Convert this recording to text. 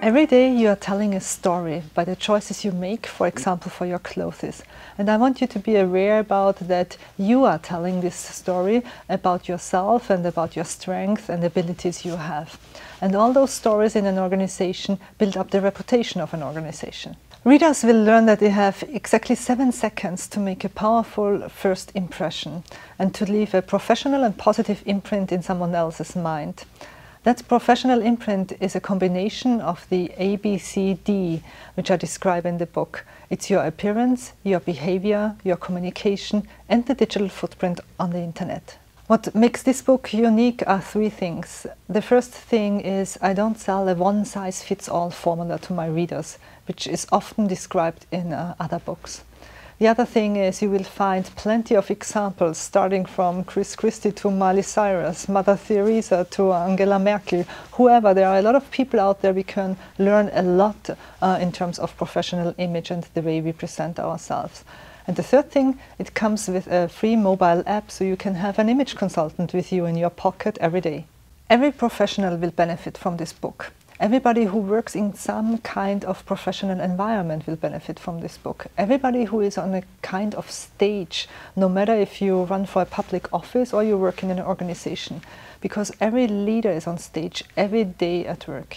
Every day you are telling a story by the choices you make, for example, for your clothes. And I want you to be aware about that you are telling this story about yourself and about your strengths and abilities you have. And all those stories in an organization build up the reputation of an organization. Readers will learn that they have exactly seven seconds to make a powerful first impression and to leave a professional and positive imprint in someone else's mind. That professional imprint is a combination of the ABCD, which I describe in the book. It's your appearance, your behavior, your communication, and the digital footprint on the internet. What makes this book unique are three things. The first thing is I don't sell a one size fits all formula to my readers, which is often described in uh, other books. The other thing is you will find plenty of examples, starting from Chris Christie to Miley Cyrus, Mother Teresa to Angela Merkel, whoever. There are a lot of people out there we can learn a lot uh, in terms of professional image and the way we present ourselves. And the third thing, it comes with a free mobile app so you can have an image consultant with you in your pocket every day. Every professional will benefit from this book. Everybody who works in some kind of professional environment will benefit from this book. Everybody who is on a kind of stage, no matter if you run for a public office or you work in an organization, because every leader is on stage every day at work.